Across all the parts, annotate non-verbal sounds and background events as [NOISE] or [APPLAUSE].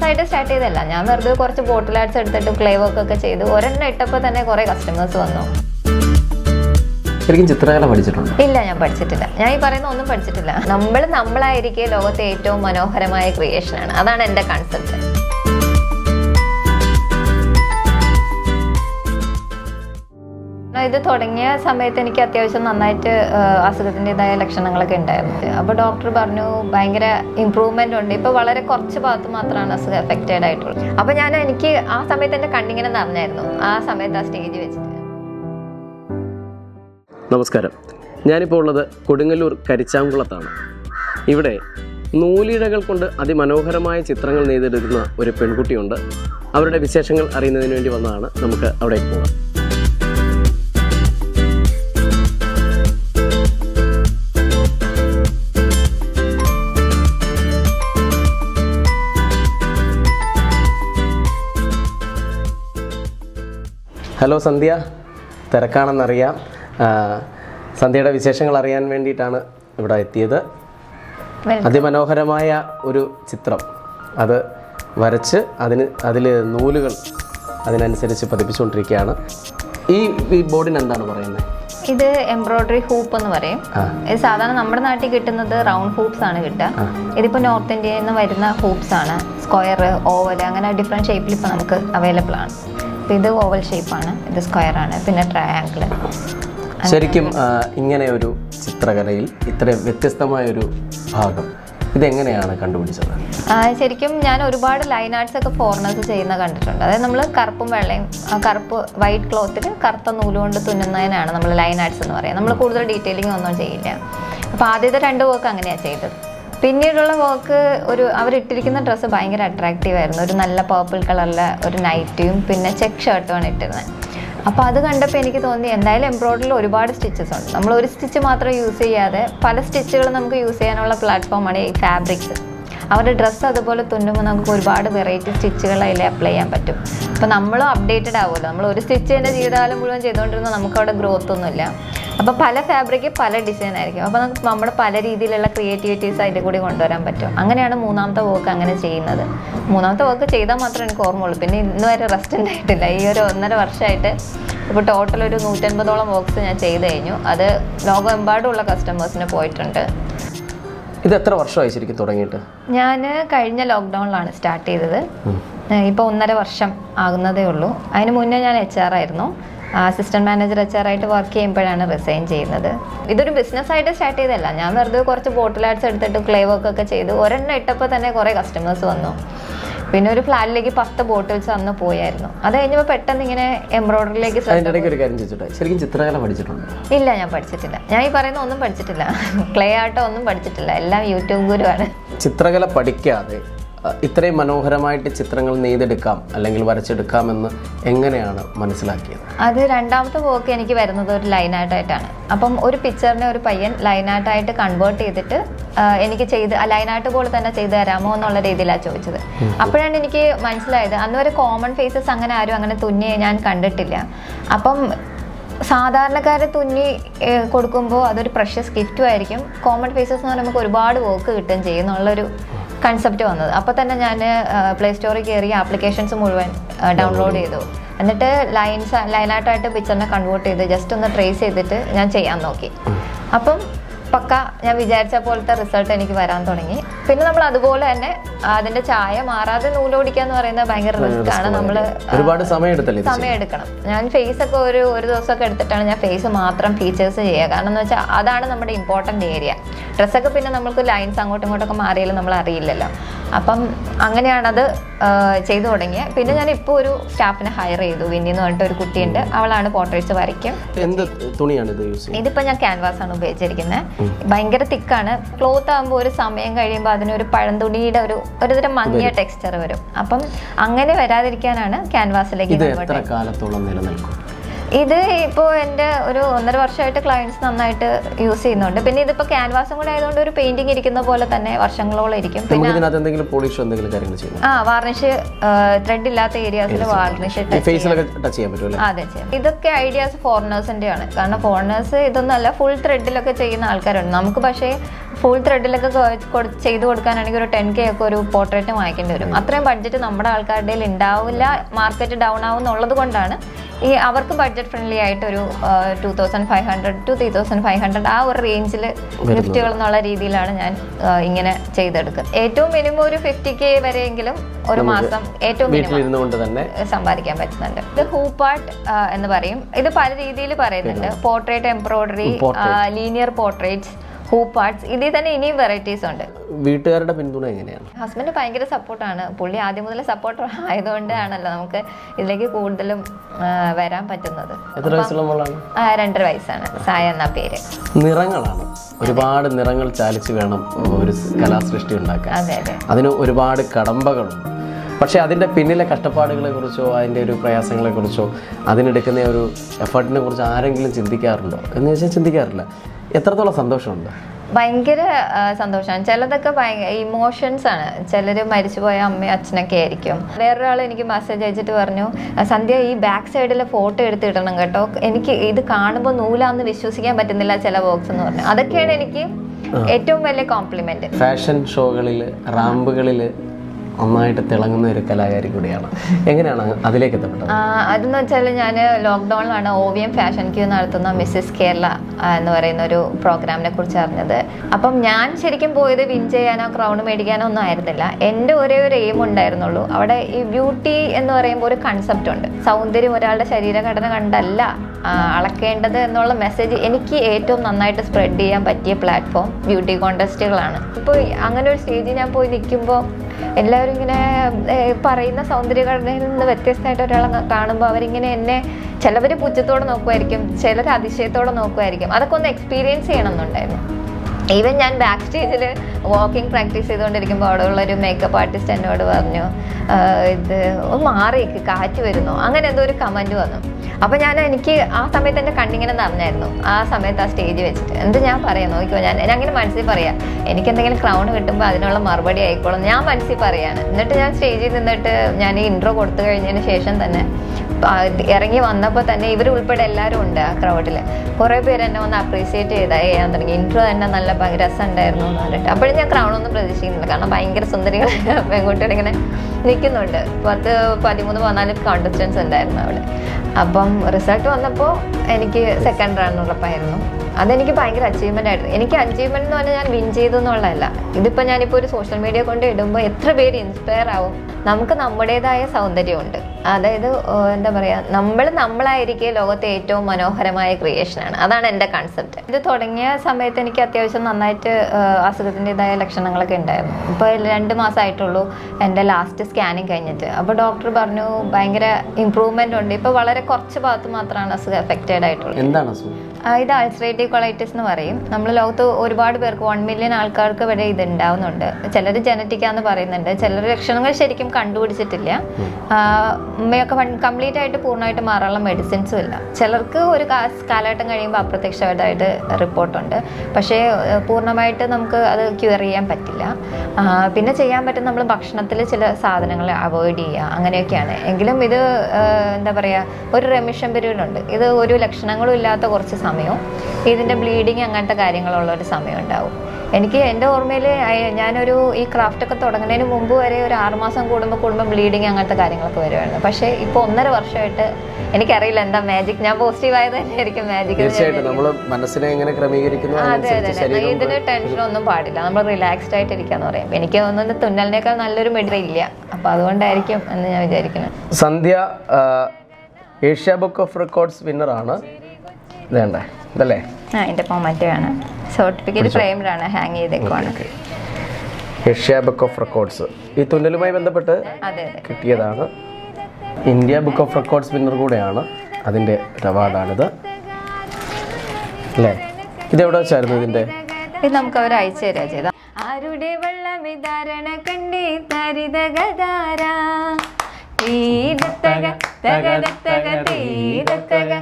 Business ആയിട്ട് start ചെയ്തല്ല. ഞാൻ വെറുതെ കുറച്ച് ബോട്ടിൽ ആർട്സ് എടുത്തിട്ട് ക്ലേ വർക്ക് ഒക്കെ ചെയ്തു. ഒരെണ്ണം ഇട്ടപ്പോൾ തന്നെ കുറേ കസ്റ്റമേഴ്സ് വന്നു. ശരിക്കും ചിത്രകല പഠിച്ചിട്ടുണ്ട്? ഇല്ല ഞാൻ പഠിച്ചിട്ടില്ല. ഞാൻ ഈ പറയുന്ന ഒന്നും പഠിച്ചിട്ടില്ല. നമ്മൾ നമ്മളായിരിക്കെ ലോകത്തെ ഏറ്റവും മനോഹരമായ ക്രിയേഷനാണ് അതാണ് എന്റെ കൺസെപ്റ്റ് ഇത് തുടങ്ങിയ സമയത്ത് എനിക്ക് അത്യാവശ്യം നന്നായിട്ട് അസുഖത്തിന്റെതായ ലക്ഷണങ്ങളൊക്കെ ഉണ്ടായിരുന്നു അപ്പോൾ ഡോക്ടർ പറഞ്ഞു ഭയങ്കര ഇമ്പ്രൂവ്മെന്റ് ഉണ്ട്. ഇപ്പോൾ വളരെ കുറച്ച് ഭാഗത്ത് മാത്രമാണ് അസുഖം എഫക്റ്റഡ് ആയിട്ടുള്ളത്. അപ്പോൾ ഞാൻ എനിക്ക് ആ സമയത്ത് എന്റെ കണ്ണിങ്ങനെ നിറഞ്ഞായിരുന്നു. ആ സമയത്ത് ആ സ്റ്റേജ് വെച്ചിട്ട്. നമസ്കാരം. ഞാനിപ്പോൾ ഉള്ളത് കൊടുങ്ങല്ലൂർ കരിച്ചാംകുളത്താണ് ഇവിടെ നൂലിഴകൾ കൊണ്ട് അതിമനോഹരമായ ചിത്രങ്ങൾ നെയ്തെടുക്കുന്ന ഒരു പെൺകുട്ടിയുണ്ട്. അവരുടെ വിശേഷങ്ങൾ അറിയുന്നതിന് വേണ്ടി വന്നതാണ്. നമുക്ക് അവിടേക്ക് പോകാം. ഹലോ സന്ധ്യ. തിരക്കാണെന്നറിയാം. സന്ധ്യയുടെ വിശേഷങ്ങൾ അറിയാൻ വേണ്ടിയിട്ടാണ് ഇവിടെ എത്തിയത്. അതിമനോഹരമായ ഒരു ചിത്രം. അത് വരച്ച് അതിന് അതിൽ നൂലുകൾ അതിനനുസരിച്ച് പതിപ്പിച്ചുകൊണ്ടിരിക്കുകയാണ്. ഈ ഈ ബോർഡിന് എന്താണ് പറയുന്നത്? ഇത് എംബ്രോയിഡറി ഹൂപ്പ് എന്ന് പറയും. ഇത് സാധാരണ നമ്മുടെ നാട്ടിൽ കിട്ടുന്നത് റൗണ്ട് ഹൂപ്സ് ആണ് കിട്ടുക ഇതിപ്പോൾ നോർത്ത് ഇന്ത്യയിൽ നിന്ന് വരുന്ന ഹൂപ്സ് ആണ്. സ്ക്വയർ ഓവൽ അങ്ങനെ ഡിഫറെന്റ് ഷേപ്പിൽ ഇപ്പോൾ നമുക്ക് അവൈലബിൾ ആണ്. ഇത് ഓവൽ ഷേപ്പാണ് ഇത് സ്ക്വയർ ആണ്. പിന്നെ ട്രയാങ്കിൾ ശരിക്കും ഇങ്ങനെ ഒരു ചിത്രകലയിൽ ഇത്രയും വ്യത്യസ്തമായ ഒരു ഭാഗം ഇതെങ്ങനെയാണ് കണ്ടുപിടിച്ചത്? ശരിക്കും ഞാൻ ഒരുപാട് ലൈൻ ആർട്സ് ഒക്കെ ഫോറിനേഴ്സ് ചെയ്യുന്ന കണ്ടിട്ടുണ്ട്. അതായത് നമ്മൾ കറുപ്പും വെള്ളയും കറുപ്പ് വൈറ്റ് ക്ലോത്തിൽ കറുത്ത നൂലുകൊണ്ട് തുന്നുന്നതിനാണ് നമ്മൾ ലൈൻ ആർട്സ് എന്ന് പറയുന്നത്. നമ്മൾ കൂടുതൽ ഡീറ്റെയിലിംഗ് ഒന്നും ചെയ്യില്ല. അപ്പോൾ ആദ്യത്തെ രണ്ട് വർക്ക് അങ്ങനെയാണ് ചെയ്തത്. പിന്നീടുള്ള വർക്ക് ഒരു അവരിട്ടിരിക്കുന്ന ഡ്രസ്സ് ഭയങ്കര അട്രാക്റ്റീവ് ആയിരുന്നു. ഒരു നല്ല പർപ്പിൾ കളറിലെ ഒരു നൈറ്റിയും പിന്നെ ചെക്ക് ഷർട്ടുമാണ് ഇട്ടിരുന്നത്. അപ്പോൾ അത് കണ്ടപ്പോൾ എനിക്ക് തോന്നി എന്തായാലും എംബ്രോയിഡറിൽ ഒരുപാട് സ്റ്റിച്ചസ് ഉണ്ട്. നമ്മൾ ഒരു സ്റ്റിച്ച് മാത്രം യൂസ് ചെയ്യാതെ പല സ്റ്റിച്ചുകൾ നമുക്ക് യൂസ് ചെയ്യാനുള്ള പ്ലാറ്റ്ഫോമാണ് ഈ ഫാബ്രിക്സ് അവരുടെ ഡ്രസ്സ് അതുപോലെ തുന്നുമ്പോൾ നമുക്ക് ഒരുപാട് വെറൈറ്റി സ്റ്റിച്ചുകൾ അതിൽ അപ്ലൈ ചെയ്യാൻ പറ്റും. അപ്പോൾ നമ്മളും അപ്ഡേറ്റഡ് ആവുമല്ലോ. നമ്മൾ ഒരു സ്റ്റിച്ച് തന്നെ ജീവിതകാലം മുഴുവൻ ചെയ്തുകൊണ്ടിരുന്നാൽ നമുക്ക് അവിടെ ഗ്രോത്ത് ഒന്നുമില്ല. അപ്പോൾ പല ഫാബ്രിക്ക് പല ഡിസൈൻ ആയിരിക്കും. അപ്പോൾ നമുക്ക് നമ്മുടെ പല രീതിയിലുള്ള ക്രിയേറ്റിവിറ്റീസ് അതിന്റെ കൂടി കൊണ്ടുവരാൻ പറ്റും. അങ്ങനെയാണ് മൂന്നാമത്തെ വർക്ക് അങ്ങനെ ചെയ്യുന്നത്. മൂന്നാമത്തെ വർക്ക് ചെയ്താൽ മാത്രമേ എനിക്ക് ഓർമ്മയുള്ളൂ. പിന്നെ ഇന്ന് വരെ റെസ്റ്റ് ഉണ്ടായിട്ടില്ല. ഈ ഒരു ഒന്നര വർഷമായിട്ട് ഇപ്പോൾ ടോട്ടൽ ഒരു നൂറ്റൻപതോളം വർക്ക്സ് ഞാൻ ചെയ്ത് കഴിഞ്ഞു. അത് ലോകമെമ്പാടുമുള്ള കസ്റ്റമേഴ്സിന് പോയിട്ടുണ്ട്. ഇത് എത്ര വർഷമായി ശരിക്കും തുടങ്ങിയിട്ട്? ഞാൻ കഴിഞ്ഞ ലോക്ക്ഡൗണിലാണ് സ്റ്റാർട്ട് ചെയ്തത്. ഇപ്പോൾ ഒന്നര വർഷം ആകുന്നതേ ഉള്ളൂ. അതിന് മുന്നേ ഞാൻ എച്ച് ആർ ആയിരുന്നു. അസിസ്റ്റന്റ് മാനേജർ എച്ച് ആർ ആയിട്ട് വർക്ക് ചെയ്യുമ്പോഴാണ് റിസൈൻ ചെയ്യുന്നത്. ഇതൊരു ബിസിനസ് ആയിട്ട് സ്റ്റാർട്ട് ചെയ്തല്ല ഞാൻ വെറുതെ കുറച്ച് ബോട്ടിൽ ആർട്സ് എടുത്തിട്ട് ക്ലേ വർക്ക് ഒക്കെ ചെയ്ത് ഒരെണ്ണം ഇട്ടപ്പോൾ തന്നെ കുറേ കസ്റ്റമേഴ്സ് വന്നു. പിന്നെ ഒരു ഫ്ലാറ്റിലേക്ക് പത്ത് ബോട്ടിൽസ് അന്ന് പോയായിരുന്നു. അത് കഴിഞ്ഞപ്പോൾ പെട്ടെന്ന് ഇങ്ങനെ എംബ്രോയിഡറിയിലേക്ക് ശരിക്കും ചിത്രകല പഠിച്ചിട്ടുണ്ട്? ഇല്ല ഞാൻ പഠിച്ചിട്ടില്ല. ഞാൻ ഈ പറയുന്ന ഒന്നും പഠിച്ചിട്ടില്ല. [LAUGHS] ക്ലേ ആർട്ടോ ഒന്നും പഠിച്ചിട്ടില്ല. എല്ലാം യൂട്യൂബ് ഗുരുവാണ്. ചിത്രകല പഠിക്കാതെ ഇത്രയും മനോഹരമായിട്ട് ചിത്രങ്ങൾ നെയ്തെടുക്കാം അല്ലെങ്കിൽ വരച്ചെടുക്കാമെന്ന് എങ്ങനെയാണ് മനസ്സിലാക്കിയത്? അത് രണ്ടാമത്തെ വർക്ക് എനിക്ക് വരുന്നത് ഒരു ലൈൻ ആർട്ടായിട്ടാണ് അപ്പം ഒരു പിക്ചറിനെ ഒരു പയ്യൻ ലൈൻ ആർട്ടായിട്ട് കൺവേർട്ട് ചെയ്തിട്ട് എനിക്ക് ചെയ്ത് ആർട്ട് പോലെ തന്നെ ചെയ്തു തരാമോ എന്നുള്ള രീതിയിലാണ് ചോദിച്ചത്. അപ്പോഴാണ് എനിക്ക് മനസ്സിലായത്. അന്ന് വരെ കോമൺ ഫേസസ് അങ്ങനെ ആരും അങ്ങനെ തുന്നിയെ ഞാൻ കണ്ടിട്ടില്ല. അപ്പം സാധാരണക്കാരെ തുന്നി കൊടുക്കുമ്പോൾ അതൊരു പ്രഷ്യസ് ഗിഫ്റ്റും ആയിരിക്കും. കോമൺ ഫേസസ് എന്ന് പറയുമ്പോൾ നമുക്ക് ഒരുപാട് വർക്ക് കിട്ടുകയും ചെയ്യും എന്നുള്ളൊരു കൺസെപ്റ്റ് വന്നത്. അപ്പോൾ തന്നെ ഞാൻ പ്ലേ സ്റ്റോറിൽ കയറി ആപ്ലിക്കേഷൻസ് മുഴുവൻ ഡൗൺലോഡ് ചെയ്തു. എന്നിട്ട് ലൈൻസ് ലൈനായിട്ടായിട്ട് പിക്ചറിനെ കൺവേർട്ട് ചെയ്ത് ജസ്റ്റ് ഒന്ന് ട്രേസ് ചെയ്തിട്ട് ഞാൻ ചെയ്യാൻ നോക്കി. അപ്പം പക്ക ഞാൻ വിചാരിച്ച പോലത്തെ റിസൾട്ട് എനിക്ക് വരാൻ തുടങ്ങി. പിന്നെ നമ്മൾ അതുപോലെ തന്നെ അതിന്റെ ചായ മാറാതെ നൂലോടിക്കുക എന്ന് പറയുന്നത് ഭയങ്കര റിസ്ക് ആണ്. നമ്മൾ ഒരുപാട് സമയം എടുത്തല്ലേ സമയം എടുക്കണം. ഞാൻ ഫേസ് ഒക്കെ ഒരു ഒരു ദിവസമൊക്കെ എടുത്തിട്ടാണ് ഞാൻ ഫേസ് മാത്രം ഫീച്ചേഴ്സ് ചെയ്യുക. കാരണം എന്ന് വെച്ചാൽ അതാണ് നമ്മുടെ ഇമ്പോർട്ടന്റ് ഏരിയ ഡ്രസ്സൊക്കെ പിന്നെ നമ്മൾക്ക് ലൈൻസ് അങ്ങോട്ടും ഇങ്ങോട്ടൊക്കെ മാറിയാലും നമ്മൾ അറിയില്ലല്ലോ. അപ്പം അങ്ങനെയാണത് ചെയ്തു തുടങ്ങിയത് പിന്നെ ഞാൻ ഇപ്പോൾ ഒരു സ്റ്റാഫിനെ ഹയർ ചെയ്തു വിന്നി എന്ന് പറഞ്ഞിട്ട് ഒരു കുട്ടിയുണ്ട്. അവളാണ് പോർട്രേറ്റ്സ് വരയ്ക്കും. എന്ത് തുണിയാണ് ഇത് യൂസ് ഇതിപ്പോൾ ഞാൻ ക്യാൻവാസ് ആണ് ഉപയോഗിച്ചിരിക്കുന്നത് ഭയങ്കര തിക്കാണ്. ക്ലോത്ത് ആകുമ്പോൾ ഒരു സമയം കഴിയുമ്പോൾ അതിനൊരു പഴംതുണിയുടെ ഒരു ഒരുതരം മങ്ങിയ ടെക്സ്ചർ വരും. അപ്പം അങ്ങനെ വരാതിരിക്കാനാണ് ക്യാൻവാസിലേക്ക് എത്ര കാലത്തോളം നിലനിൽക്കും? ഇത് ഇപ്പോൾ എന്റെ ഒരു ഒന്നര വർഷമായിട്ട് ക്ലയൻസ് നന്നായിട്ട് യൂസ് ചെയ്യുന്നുണ്ട്. പിന്നെ ഇതിപ്പോൾ ക്യാൻവാസും കൂടെ ആയതുകൊണ്ട് ഒരു പെയിന്റിംഗ് ഇരിക്കുന്ന പോലെ തന്നെ വർഷങ്ങളോളം ഇരിക്കും. പിന്നെ പോളിഷോ എന്തെങ്കിലും കാര്യങ്ങൾ ആ വാർണിഷ് ത്രെഡ് ഇല്ലാത്ത ഏരിയാസിൽ വാർണിഷ് ടച്ച് ചെയ്യാൻ പറ്റുമല്ലേ അതെ ചെയ്യാം. ഇതൊക്കെ ഐഡിയാസ് ഫോറിനേഴ്സിന്റെ ആണ് കാരണം ഫോറിനേഴ്സ് ഇതൊന്നല്ല ഫുൾ ത്രെഡിലൊക്കെ ചെയ്യുന്ന ആൾക്കാരുണ്ട്. നമുക്ക് പക്ഷേ ഫുൾ ത്രെഡിലൊക്കെ ചെയ്ത് കൊടുക്കാനാണെങ്കിൽ ഒരു ടെൻ കെ ഒക്കെ ഒരു പോർട്രേറ്റ് വാങ്ങിക്കേണ്ടി വരും. അത്രയും ബഡ്ജറ്റ് നമ്മുടെ ആൾക്കാരുടെ ഉണ്ടാവില്ല. മാർക്കറ്റ് ഡൗൺ ആവും എന്നുള്ളത് കൊണ്ടാണ്. ഈ അവർക്ക് ബഡ്ജറ്റ് ഫ്രണ്ട്ലി ആയിട്ട് ഒരു two thousand five hundred to three thousand five hundred ആ ഒരു റേഞ്ചിൽ ഗിഫ്റ്റുകൾ എന്നുള്ള രീതിയിലാണ് ഞാൻ ഇങ്ങനെ ചെയ്തെടുക്കുന്നത്. ഏറ്റവും മിനിമം ഒരു ഫിഫ്റ്റി കെ വരെയെങ്കിലും ഒരു മാസം ഏറ്റവും മിനിമം സമ്പാദിക്കാൻ പറ്റുന്നുണ്ട്. ഇത് ഹൂപ്പാർട്ട് എന്ന് പറയും. ഇത് പല രീതിയിൽ പറയുന്നുണ്ട്. Portrait embroidery linear portraits hoop arts ഇതിൽ തന്നെ ഇനിയും വെറൈറ്റീസ് ഉണ്ട്. വീട്ടുകാരുടെ പിന്തുണ എങ്ങനെയാണ്? ഹസ്ബൻഡ് ഭയങ്കര സപ്പോർട്ടാണ് പുള്ളി ആദ്യം മുതൽ സപ്പോർട്ടർ ആയതുകൊണ്ടാണല്ലോ നമുക്ക് ഇതിലേക്ക് കൂടുതലും വരാൻ പറ്റുന്നത്. എത്ര വയസ്സുള്ള മോളാണ്? രണ്ടര വയസ്സാണ്. സായ എന്ന പേര്. നിറങ്ങളാണ്. ഒരുപാട് നിറങ്ങൾ ചാലിച്ച് വേണം ഒരു കലാസൃഷ്ടി ഉണ്ടാക്കാൻ. അതെ അതെ. അതിന് ഒരുപാട് കടമ്പകളുണ്ട്. പക്ഷേ അതിന്റെ പിന്നിലെ കഷ്ടപ്പാടുകളെ കുറിച്ചോ അതിന്റെ ഒരു പ്രയാസങ്ങളെ കുറിച്ചോ അതിനെടുക്കുന്ന ഒരു എഫേർട്ടിനെ കുറിച്ച് ആരെങ്കിലും ചിന്തിക്കാറുണ്ടോ? എന്ന് വെച്ചാൽ ചിന്തിക്കാറില്ല. എത്രത്തോളം സന്തോഷമുണ്ട്? ഭയങ്കര സന്തോഷമാണ്. ചിലതൊക്കെ ഭയങ്കര ഇമോഷൻസ് ആണ്. ചിലർ മരിച്ചുപോയ അമ്മയും അച്ഛനൊക്കെ ആയിരിക്കും. വേറൊരാൾ എനിക്ക് മെസ്സേജ് അയച്ചിട്ട് പറഞ്ഞു സന്ധ്യ ഈ ബാക്ക് സൈഡിലെ ഫോട്ടോ എടുത്തിടണം കേട്ടോ. എനിക്ക് ഇത് കാണുമ്പോൾ നൂലാന്ന് വിശ്വസിക്കാൻ പറ്റുന്നില്ല ചില ബോക്സ് എന്ന് പറഞ്ഞു. അതൊക്കെയാണ് എനിക്ക് ഏറ്റവും വലിയ കോംപ്ലിമെന്റ് ഫാഷൻ ഷോകളിൽ റാമ്പുകളിൽ നന്നായിട്ട് തിളങ്ങുന്ന ഒരു കലാകാരി കൂടിയാണ്. എങ്ങനെയാണ് അതിലേക്ക് എത്തപ്പെട്ടത്? അതെന്ന് വെച്ചാൽ ഞാൻ ലോക്ക്ഡൗണിലാണ് ഓവിയം ഫാഷൻ ക്യൂ നടത്തുന്ന മിസ്സിസ് കേരള എന്ന് പറയുന്ന ഒരു പ്രോഗ്രാമിനെ കുറിച്ച് അറിഞ്ഞത്. അപ്പം ഞാൻ ശരിക്കും പോയത് വിൻ ചെയ്യാനോ ക്രൗൺ മേടിക്കാനോ ഒന്നും ആയിരുന്നില്ല. എന്റെ ഒരേ ഒരു എയിം ഉണ്ടായിരുന്നുള്ളൂ. അവിടെ ഈ ബ്യൂട്ടി എന്ന് പറയുമ്പോൾ ഒരു കൺസെപ്റ്റ് ഉണ്ട്. സൗന്ദര്യം ഒരാളുടെ ശരീരഘടന കണ്ടല്ല അളക്കേണ്ടത് എന്നുള്ള മെസ്സേജ് എനിക്ക് ഏറ്റവും നന്നായിട്ട് സ്പ്രെഡ് ചെയ്യാൻ പറ്റിയ പ്ലാറ്റ്ഫോം ബ്യൂട്ടി കോൺടെസ്റ്റുകളാണ് ഇപ്പോൾ അങ്ങനെ ഒരു സ്റ്റേജിൽ ഞാൻ പോയി നിൽക്കുമ്പോൾ എല്ലാവരും ഇങ്ങനെ പറയുന്ന സൗന്ദര്യഘടനയിൽ നിന്ന് വ്യത്യസ്തമായിട്ട് ഒരാളെ കാണുമ്പോൾ അവരിങ്ങനെ എന്നെ ചിലവർ പുച്ഛത്തോടെ നോക്കുമായിരിക്കും ചിലർ അതിശയത്തോടെ നോക്കുമായിരിക്കും അതൊക്കെ ഒന്ന് എക്സ്പീരിയൻസ് ചെയ്യണമെന്നുണ്ടായിരുന്നു ഈവൻ ഞാൻ ബാക്ക് സ്റ്റേജിൽ വാക്കിംഗ് പ്രാക്ടീസ് ചെയ്തുകൊണ്ടിരിക്കുമ്പോൾ അവിടെ ഉള്ളൊരു മേക്കപ്പ് ആർട്ടിസ്റ്റ് എന്നോട് പറഞ്ഞു ഇത് മാറിയേക്ക് കാറ്റ് വരുന്നു. അങ്ങനെ എന്തോ ഒരു കമന്റ് വന്നു. അപ്പോൾ ഞാൻ എനിക്ക് ആ സമയത്ത് എന്റെ കണ്ണിങ്ങനെ നിറഞ്ഞായിരുന്നു. ആ സമയത്ത് ആ സ്റ്റേജ് വെച്ചിട്ട്. എന്ത് ഞാൻ പറയാം? നോക്കിക്കോ ഞാൻ അങ്ങനെ മനസ്സിൽ പറയാം. എനിക്ക് എന്തെങ്കിലും ക്രൗൺ കിട്ടുമ്പോൾ അതിനുള്ള മറുപടി ആയിക്കോളും. ഞാൻ മനസ്സിൽ പറയാണ്. എന്നിട്ട് ഞാൻ സ്റ്റേജിൽ നിന്നിട്ട് ഞാൻ ഇൻട്രോ കൊടുത്തു കഴിഞ്ഞതിന് ശേഷം തന്നെ ഇറങ്ങി വന്നപ്പോൾ തന്നെ ഇവർ ഉൾപ്പെടെ എല്ലാവരും ഉണ്ട് ആ ക്രൗഡിൽ കുറേ പേര് എന്നെ ഒന്ന് അപ്രീസിയേറ്റ് ചെയ്താ ചെയ്യാൻ തുടങ്ങി ഇൻട്രോ തന്നെ നല്ല രസം ഉണ്ടായിരുന്നു എന്ന് പറഞ്ഞിട്ട്. അപ്പോഴും ഞാൻ ഒന്നും പ്രതീക്ഷിക്കുന്നില്ല. കാരണം ഭയങ്കര സുന്ദരികളായ [LAUGHS] പെൺകുട്ടികൾ ഇങ്ങനെ നിൽക്കുന്നുണ്ട്. പത്ത് പതിമൂന്ന് പതിനാല് കോണ്ടസ്റ്റൻസ് ഉണ്ടായിരുന്നു അവിടെ. അപ്പം റിസൾട്ട് വന്നപ്പോൾ എനിക്ക് സെക്കൻഡ് റൺ ഉറപ്പായിരുന്നു. അതെനിക്ക് ഭയങ്കര അച്ചീവ്മെന്റ് ആയിരുന്നു. എനിക്ക് അച്ചീവ്മെന്റ് എന്ന് പറഞ്ഞാൽ ഞാൻ വിൻ ചെയ്തു എന്നുള്ളതല്ല. ഇതിപ്പോൾ ഞാനിപ്പോൾ ഒരു സോഷ്യൽ മീഡിയ കൊണ്ട് ഇടുമ്പോൾ എത്ര പേര് ഇൻസ്പയർ ആവും? നമുക്ക് നമ്മുടേതായ സൗന്ദര്യമുണ്ട്. അതായത് എന്താ പറയുക നമ്മൾ നമ്മളായിരിക്കെ ലോകത്തെ ഏറ്റവും മനോഹരമായ ക്രിയേഷനാണ് അതാണ് എന്റെ കൺസെപ്റ്റ് ഇത് തുടങ്ങിയ സമയത്ത് എനിക്ക് അത്യാവശ്യം നന്നായിട്ട് അസുഖത്തിന്റെതായ ലക്ഷണങ്ങളൊക്കെ ഉണ്ടായിരുന്നു. ഇപ്പോൾ രണ്ട് മാസമായിട്ടുള്ളൂ എന്റെ ലാസ്റ്റ് സ്കാനിങ് കഴിഞ്ഞിട്ട്. അപ്പോൾ ഡോക്ടർ പറഞ്ഞു ഭയങ്കര ഇമ്പ്രൂവ്മെന്റ് ഉണ്ട്. ഇപ്പോൾ വളരെ കുറച്ച് ഭാഗത്ത് മാത്രമാണ് അസുഖം എഫക്റ്റഡ് ആയിട്ടുള്ളത്. എന്താണ് അസുഖം? ഇത് അൾസറേറ്റീവ് കൊളൈറ്റിസ് എന്ന് പറയും. നമ്മൾ ലോകത്ത് ഒരുപാട് പേർക്ക് വൺ മില്യൺ ആൾക്കാർക്ക് വരെ ഇത് ഉണ്ടാവുന്നുണ്ട്. ചിലർ ജനറ്റിക്കാന്ന് പറയുന്നുണ്ട്. ചിലർ ലക്ഷണങ്ങൾ ശരിക്കും കണ്ടുപിടിച്ചിട്ടില്ല. കംപ്ലീറ്റ് ആയിട്ട് പൂർണമായിട്ട് മാറാനുള്ള മെഡിസിൻസും ഇല്ല. ചിലർക്ക് ഒരു കാലഘട്ടം കഴിയുമ്പോൾ അപ്രത്യക്ഷമായിട്ട് റിപ്പോർട്ടുണ്ട്. പക്ഷേ പൂർണമായിട്ട് നമുക്ക് അത് ക്യൂർ ചെയ്യാൻ പറ്റില്ല. പിന്നെ ചെയ്യാൻ പറ്റും നമ്മൾ ഭക്ഷണത്തിൽ ചില സാധനങ്ങൾ അവോയ്ഡ് ചെയ്യുക അങ്ങനെയൊക്കെയാണ്. എങ്കിലും ഇത് എന്താ പറയുക ഒരു റെമിഷൻ പീരീഡ് ഉണ്ട്. ഇത് ഒരു ലക്ഷണങ്ങളും ഇല്ലാത്ത കുറച്ച് സമയവും. ഇതിന്റെ ബ്ലീഡിങ് അങ്ങനത്തെ കാര്യങ്ങളുള്ള ഒരു സമയം ഉണ്ടാവും. എനിക്ക് എന്റെ ഓർമ്മയിൽ ഞാനൊരു ഈ ക്രാഫ്റ്റ് ഒക്കെ തുടങ്ങുന്നതിന് മുമ്പ് വരെ ഒരു ആറുമാസം കൂടുമ്പോൾ കൂടുമ്പോൾ ബ്ലീഡിങ് അങ്ങനത്തെ കാര്യങ്ങളൊക്കെ വരുമായിരുന്നു പക്ഷേ ഇപ്പോൾ ഒന്നര വർഷമായിട്ട് എനിക്കറിയില്ല എന്താ മാജിക് ഞാൻ പോസിറ്റീവ് ആയത് തന്നെയായിരിക്കും മാജിക് മനസ്സിനെ എങ്ങനെ ക്രമീകരിക്കുന്നു അതെ അതെ ഇതിന് ടെൻഷൻ ഒന്നും പാടില്ല. നമ്മൾ റിലാക്സ്ഡ് ആയിട്ട് ഇരിക്കാന്ന് പറയും എനിക്ക് തോന്നുന്നത് തുന്നലിനേക്കാൾ നല്ലൊരു മെഡിസിൻ ഇല്ല. അപ്പൊ അതുകൊണ്ടായിരിക്കും എന്ന് ഞാൻ വിചാരിക്കുന്നത് Sandhya Asia book of records വിന്നറാണ്. ഇതേണ്ടേ ഇതല്ലേ? ആ എന്റെ മൊമെന്റ് ആണ്. സർട്ടിഫിക്കറ്റ് ഫ്രെയിമിലാണ് ഹാങ് ചെയ്തേക്കുവാണ്. ഏഷ്യ ബുക്ക് ഓഫ് റെക്കോർഡ്സ് ഈ തുന്നലുമായി ബന്ധപ്പെട്ട് കിട്ടിയതാണ്. India book of records winner കൂടെയാണ് അതിന്റെ അവാർഡാണിത്. അല്ലേ? ഇതെവിടെ വെച്ചായിരുന്നു ഇതിന്റെ ഇത് നമുക്ക് അവർ അയച്ചു തരാ ചെയ്ത. ആരുടെ വെള്ളം വിതാരണ കണ്ടേ തരിത ഗതാര തീരത്തക തകതത്തക തീരത്തക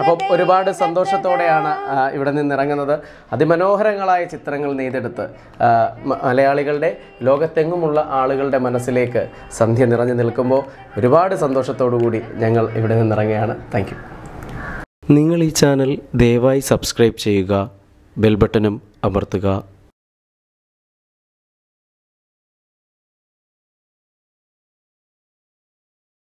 അപ്പോൾ ഒരുപാട് സന്തോഷത്തോടെയാണ് ഇവിടെ നിന്ന് ഇറങ്ങുന്നത് അതിമനോഹരങ്ങളായ ചിത്രങ്ങൾ നെയ്തെടുത്ത് മലയാളികളുടെ ലോകത്തെങ്ങുമുള്ള ആളുകളുടെ മനസ്സിലേക്ക് സന്ധ്യ നിറഞ്ഞു നിൽക്കുമ്പോൾ ഒരുപാട് സന്തോഷത്തോടു കൂടി ഞങ്ങൾ ഇവിടെ നിന്നിറങ്ങുകയാണ്. താങ്ക് യു നിങ്ങൾ ഈ ചാനൽ ദയവായി സബ്സ്ക്രൈബ് ചെയ്യുക ബെൽബട്ടനും അമർത്തുക.